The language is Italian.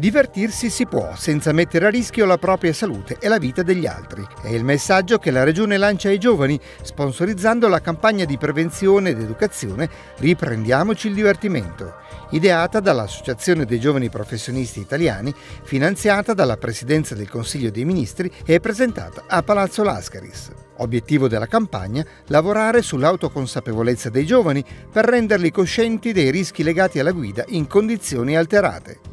Divertirsi si può senza mettere a rischio la propria salute e la vita degli altri. È il messaggio che la Regione lancia ai giovani, sponsorizzando la campagna di prevenzione ed educazione Riprendiamoci il divertimento, ideata dall'Associazione dei Giovani Professionisti Italiani, finanziata dalla Presidenza del Consiglio dei Ministri e presentata a Palazzo Lascaris. Obiettivo della campagna, lavorare sull'autoconsapevolezza dei giovani per renderli coscienti dei rischi legati alla guida in condizioni alterate.